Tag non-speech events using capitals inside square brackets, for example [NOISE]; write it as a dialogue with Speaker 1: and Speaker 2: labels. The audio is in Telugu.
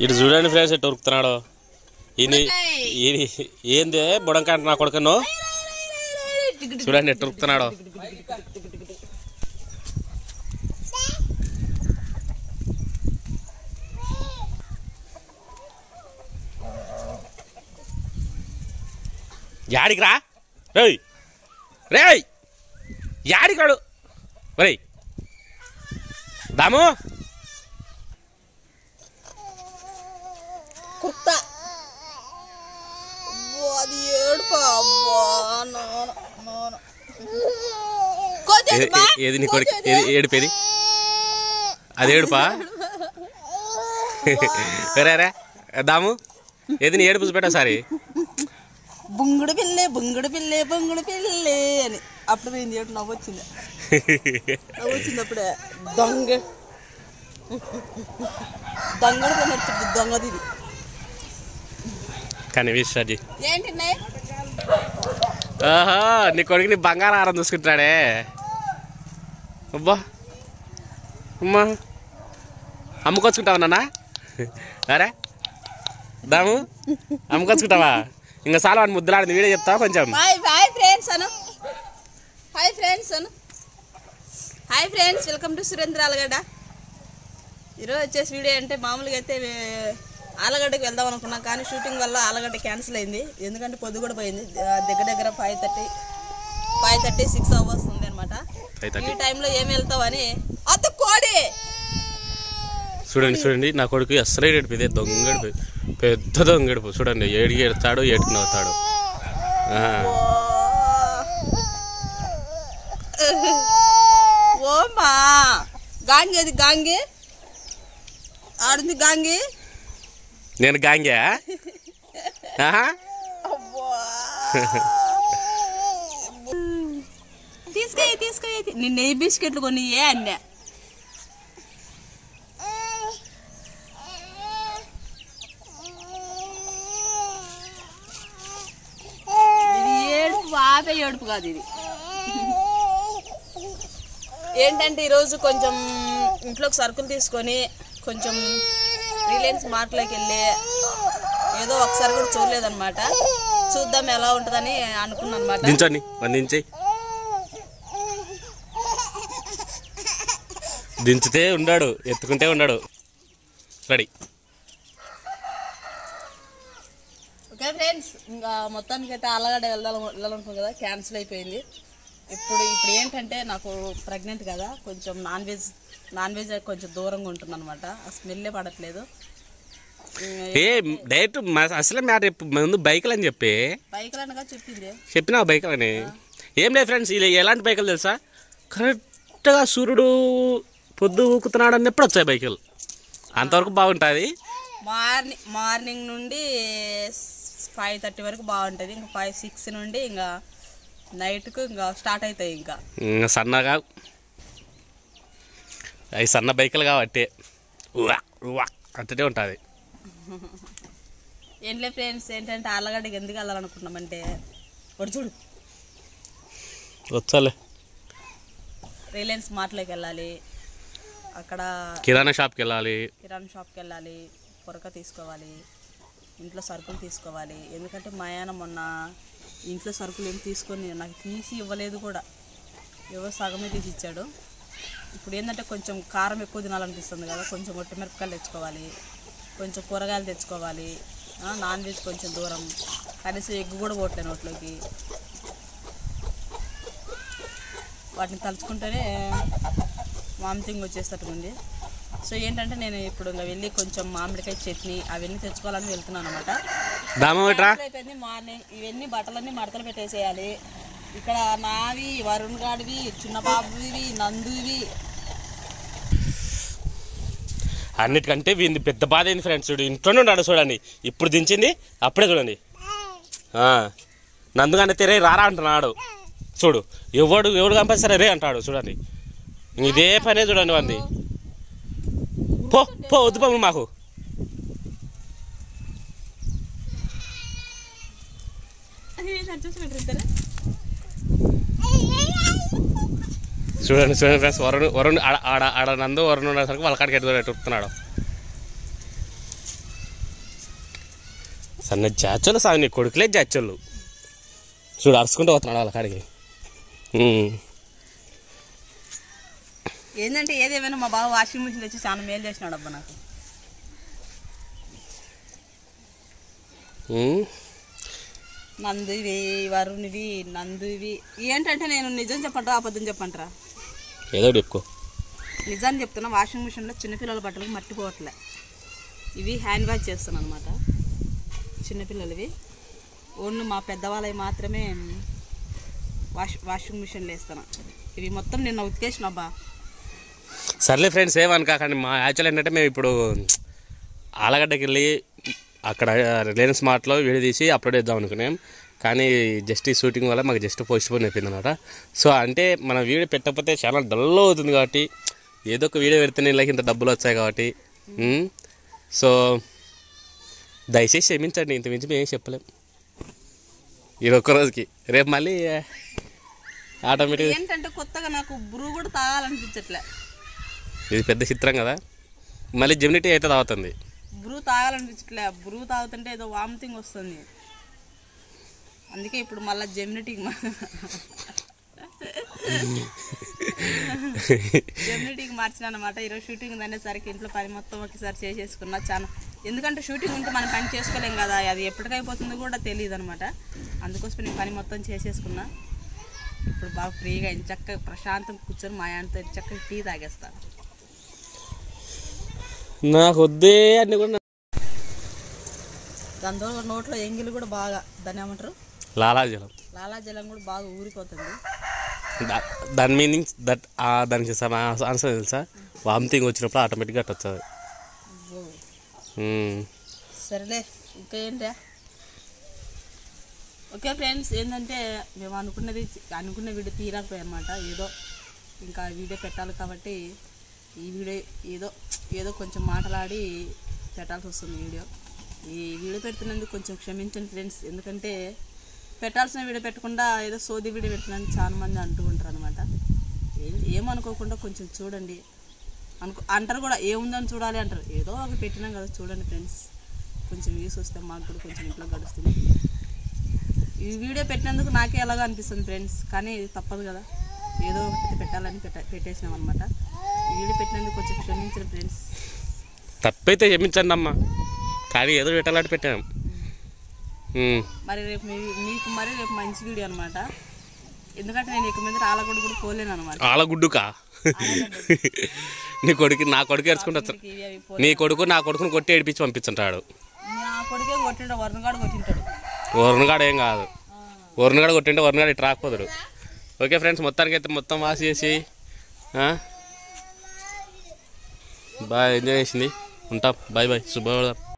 Speaker 1: ఇటు చూడండి ఫ్రెండ్స్ ఎట్టు ఉరుకుతున్నాడు. ఈయన ఈయన ఏంది? బుడంకాంట నా కొడుకను. చూడండి ఎట్టు ఉరుకుతున్నాడు. యాడికి రా? రేయ్. రేయ్. యాడికాడు రేయ్ దాము
Speaker 2: కుర్త అబ్బో, అది ఏడుపా అబ్బా నాన్న నాన్న కోచేది
Speaker 1: ఏ-
Speaker 2: బా,
Speaker 1: ఏ- ఏది నీ కొడుకు. ఏది? ఏడుపేది? అది ఏడుపా? రే దాము ఏది నీ ఏడుపు పెట్టా సారి
Speaker 2: బుంగుడు పిల్లే బుంగుడు పిల్లే బుంగుడు పిల్లే అని. అప్పుడు ఏం చేయడం? నవ్వు వచ్చింది. నవ్వు వచ్చింది అప్పుడే. దొంగ. దొంగడు పని వచ్చింది దొంగది ఇది
Speaker 1: కానీ విశ్వాజీ
Speaker 2: ఏంటి
Speaker 1: ఆహా నీ కొడుకు నీ బంగారం ఆరం చూసుకుంటాడే అబ్బా. అమ్మా. అమ్ముకొచ్చుకుంటావా నాన్న? అరే. దాము. అమ్ముకొచ్చుకుంటావా ఇంకా చాలా వాడిని ముద్దలాడింది వీడియో చెప్తావా కొంచెం.
Speaker 2: Hi hi friends Anu. Hi friends Anu. Hi friends welcome to Surendra Allagadda. ఈరోజు వచ్చేసి వీడియో అంటే మామూలుగా అయితే వే- ఆలగడ్డకి వెళ్దాం అనుకున్నాం కానీ షూటింగ్ వల్ల ఆలగడ్డ క్యాన్సిల్ అయింది. ఎందుకంటే పొద్దు కూడా పోయింది. దగ్గర దగ్గర five thirty five thirty six hours ఉంది. ఈ టైంలో వెళ్తావని అత్త కోడి!
Speaker 1: చూడండి చూడండి నా కొడుకు అసలే ఏడిపోయింది దొంగడిపోయి పెద్ద దొంగడిపో చూడండి ఏడికి ఎడతాడు ఏడుకు నవ్వుతాడు
Speaker 2: ఓమా గాంగి అది గాంగి? ఆడుంది గాంగి?
Speaker 1: నేను గాంగా [LAUGHS] ఆహా.
Speaker 2: తీసుకెయ్యి నేను నెయ్యి బిస్కెట్లు కొని ఏ అన్నా? ఇది ఏడుపు ఆపే ఏడుపు కాదు ఇది. ఏంటంటే ఈరోజు కొంచెం ఇంట్లోకి సరుకులు తీసుకొని కొంచెం రిలయన్స్ మార్ట్లోకి వెళ్ళి ఏదో ఒకసారి కూడా చూడలేదన్నమాట. చూద్దాం ఎలా ఉంటుందని అనుకున్నాను అనమాట
Speaker 1: దించితే ఉండాడు ఎత్తుకుంటే ఉన్నాడు. రెడీ.
Speaker 2: ఓకే ఫ్రెండ్స్ ఇంకా మొత్తానికి అయితే ఆలగడ్డ వెళ్దాం వెళ్ళాలనుకున్నాం కదా క్యాన్సిల్ అయిపోయింది. ఇప్పుడు ఇప్పుడు ఏంటంటే నాకు ప్రెగ్నెంట్ కదా కొంచెం నాన్ వెజ్ నాన్ వెజ్ కొంచెం దూరంగా ఉంటుంది అనమాట ఆ స్మెల్లే పడట్లేదు.
Speaker 1: ఏ డైరెక్ట్ అసలే మ్యాటర్ ముందు బైకులు అని చెప్పి.
Speaker 2: బైక్ అనగా చెప్పింది.
Speaker 1: చెప్పినా బైకులు అని ఏం లేదు ఫ్రెండ్స్ ఇలా ఎలాంటి బైకులు తెలుసా? కరెక్ట్గా సూర్యుడు పొద్దు ఊకుతున్నాడు అన్నప్పుడు వచ్చాయి బైకులు? అంతవరకు బాగుంటుంది.
Speaker 2: మార్నింగ్ మార్నింగ్ నుండి ఫైవ్ థర్టీ వరకు బాగుంటుంది. ఇంకా ఫైవ్ సిక్స్ నుండి ఇంకా నైట్కు ఇంకా స్టార్ట్ అవుతాయి ఇంకా.
Speaker 1: ఇంకా సన్నగా అవి సన్న బైకులు కాబట్టి అంతటే ఉంటుంది. [LAUGHS]
Speaker 2: ఏంట్లే ఫ్రెండ్స్ ఏంటంటే ఆలగడ్డకి ఎందుకు వెళ్ళాలనుకున్నామంటే ఒకటి చూడు.
Speaker 1: వచ్చాలే.
Speaker 2: రిలయన్స్ మార్ట్లోకి వెళ్ళాలి. అక్కడ
Speaker 1: కిరాణా షాప్కి వెళ్ళాలి
Speaker 2: కిరాణా షాప్కి వెళ్ళాలి పొరక తీసుకోవాలి ఇంట్లో సరుకులు తీసుకోవాలి. ఎందుకంటే మా ఆయన మొన్న ఇంట్లో సరుకులు ఏం తీసుకొని నాకు తీసి ఇవ్వలేదు కూడా. ఏవో సగమే తీసి ఇచ్చాడు. ఇప్పుడు ఏంటంటే కొంచెం కారం ఎక్కువ తినాలనిపిస్తుంది కదా కొంచెం ఒట్టి మిరపకాయలు తెచ్చుకోవాలి కొంచెం కూరగాయలు తెచ్చుకోవాలి నాన్ వెజ్ కొంచెం దూరం. కనీసం ఎగ్గు కూడా పోవట్లేదు నోట్లోకి. వాటిని తలుచుకుంటేనే వామిటింగ్ ఉంది సో ఏంటంటే నేను ఇప్పుడు ఇంకా వెళ్ళి కొంచెం మామిడికాయ చట్నీ అవన్నీ తెచ్చుకోవాలని వెళ్తున్నాను అనమాట అయిపోయింది మార్నింగ్. ఇవన్నీ బట్టలన్నీ మడతలు పెట్టేసేయాలి. ఇక్కడ నావి వరుణ్ గాడివి చిన్నబాబువి నందువి.
Speaker 1: అన్నిటికంటే వీంది పెద్ద బాధ ఏంది ఫ్రెండ్స్? చూడు ఇంట్లోనే ఉన్నాడు చూడండి. ఇప్పుడు దించింది అప్పుడే చూడండి. ఆ, నందుగానే తెరే రారా అంటున్నాడు. చూడు ఎవడు ఎవడు కంపల్సరీ రే అంటాడు చూడండి. ఇదే పనే చూడండి వంది పో పో వద్దు పో మాకు. చూడండి చూడండి ఫ్రెండ్స్ వరుణ్ వరుణ్ ఆడ ఆడ ఆడ నందు వరుణ్ ఉండేసరికి వాళ్ళ కాడికి ఎట్టు ఎట్టుతున్నాడు సన్న జాచోళ్ళు సాగు నీ కొడుకులే జాచోళ్ళు. చూడు అరుచుకుంటూ పోతున్నాడు వాళ్ళ కాడికి.
Speaker 2: ఏంటంటే ఏదేమైనా మా బావ వాషింగ్ మిషన్ తెచ్చి చాలా మేలు చేసినాడు అబ్బా నాకు. నందువి వరుణివి నందువి. ఏంటంటే నేను నిజం చెప్పంటారా అబద్ధం చెప్పంటారా?
Speaker 1: ఏదో చెప్పుకో.
Speaker 2: నిజాన్ని చెప్తున్నా వాషింగ్ మిషన్లో చిన్నపిల్లల బట్టలకు మట్టిపోవట్లే. ఇవి హ్యాండ్ వాష్ చేస్తాను అనమాట చిన్నపిల్లలవి ఓన్లీ మా పెద్దవాళ్ళవి మాత్రమే వాష్ వాషింగ్ మిషన్లో వేస్తాను ఇవి మొత్తం నిన్న ఉతికేసిన అబ్బా.
Speaker 1: సర్లే ఫ్రెండ్స్ ఏమనుకోకండి మా యాక్చువల్ ఏంటంటే మేము ఇప్పుడు ఆలగడ్డకి వెళ్ళి అక్కడ రిలయన్స్ మార్ట్లో వీడియో తీసి అప్లోడ్ చేద్దాం అనుకున్నాం. కానీ జస్ట్ ఈ షూటింగ్ వల్ల మాకు జస్ట్ పోస్ట్ పోన్ అయిపోయింది అనమాట సో అంటే మన వీడియో పెట్టకపోతే చాలా డల్ అవుతుంది కాబట్టి ఏదో ఒక వీడియో పెడితేనే ఇలాగ ఇంత డబ్బులు వచ్చాయి కాబట్టి సో దయచేసి క్షమించండి ఇంత మించి మేము ఏం చెప్పలేం. ఇది ఒక్క రోజుకి. రేపు మళ్ళీ ఆటోమేటిక్
Speaker 2: ఏంటంటే కొత్తగా నాకు బ్రూ కూడా తాగాలనిపించట్లే.
Speaker 1: ఇది పెద్ద చిత్రం కదా. మళ్ళీ జెమినిటీ అయితే తాగుతుంది.
Speaker 2: బ్రూ తాగాలనిపించట్లే. బ్రూ తాగుతుంటే ఏదో వామిటింగ్ వస్తుంది. అందుకే ఇప్పుడు మళ్ళీ జెమినిటీకి జెమినిటీకి మార్చిన అనమాట ఈరోజు షూటింగ్ అనేసరికి ఇంట్లో పని మొత్తం ఒకసారి చేసేసుకున్నా. చాలా ఎందుకంటే షూటింగ్ ఉంటే మనం పని చేసుకోలేం కదా. అది ఎప్పటికైపోతుందో కూడా తెలియదు అనమాట అందుకోసం నేను పని మొత్తం చేసేసుకున్నా. ఇప్పుడు బాగా ఫ్రీగా చక్కగా ప్రశాంతం కూర్చొని మా ఆయనతో చక్కగా టీ తాగేస్తాను
Speaker 1: నాకు వద్దే అన్ని కూడా
Speaker 2: దాని ద్వారా నోట్లో ఎంగిలి కూడా బాగా దాన్ని ఏమంటారు?
Speaker 1: లాలాజలం.
Speaker 2: లాలాజలం కూడా బాగా ఊరిపోతుంది.
Speaker 1: దాని మీనింగ్ దట్ దానికి ఆన్సర్ తెలుసా? వామిటింగ్ వచ్చినప్పుడు ఆటోమేటిక్గా
Speaker 2: ఓ.
Speaker 1: మ్మ్.
Speaker 2: సరేలే ఇంకా ఏంటా ఓకే ఫ్రెండ్స్ ఏంటంటే మేము అనుకున్నది అనుకున్న వీడియో తీరకపోయాయి అనమాట ఏదో ఇంకా వీడియో పెట్టాలి కాబట్టి ఈ వీడియో ఏదో ఏదో కొంచెం మాట్లాడి పెట్టాల్సి వస్తుంది వీడియో. ఈ వీడియో పెడుతున్నందుకు కొంచెం క్షమించండి ఫ్రెండ్స్. ఎందుకంటే పెట్టాల్సిన వీడియో పెట్టకుండా ఏదో సోది వీడియో పెట్టినని చాలా మంది అంటూ ఉంటారు అనమాట ఏమనుకోకుండా కొంచెం చూడండి. అనుకో అంటారు కూడా ఏముందని చూడాలి అంటారు. ఏదో ఒక పెట్టినాం కదా చూడండి ఫ్రెండ్స్. కొంచెం వ్యూస్ వస్తే మాకు కూడా కొంచెం ఇంట్లో గడుస్తుంది. ఈ వీడియో పెట్టినందుకు నాకే ఎలాగో అనిపిస్తుంది ఫ్రెండ్స్. కానీ తప్పదు కదా. ఏదో ఒకటి పెట్టాలని పెట్ట పెట్టేసినాం అనమాట వీడియో పెట్టినందుకు కొంచెం క్షమించండి ఫ్రెండ్స్.
Speaker 1: తప్పైతే క్షమించండి అమ్మా. కానీ ఏదో పెట్టాలంటే పెట్టాను మ్మ్.
Speaker 2: మరి రేపు మీకు మరి రేపు మంచి వీడియో అనమాట ఎందుకంటే నేను ఇక మీద ఆలగొడ్డు కూడా పోలేను అనమాట
Speaker 1: ఆలగుడ్డుకా నీ కొడుకు నా కొడుకు ఏడ్చుకుంటా నీ కొడుకు నా కొడుకుని కొట్టి ఏడిపించి పంపించుంటాడు.
Speaker 2: వరుణగాడు కొట్టింటాడు.
Speaker 1: వరుణగాడు ఏం కాదు. వరుణగాడు కొట్టింటే వరుణగాడు ఇటు రాకపోదుడు ఓకే ఫ్రెండ్స్ మొత్తానికి అయితే మొత్తం వాసి చేసి ఆ? బాగా ఎంజాయ్ చేసింది ఉంటాం బాయ్ బాయ్ శుభోదయం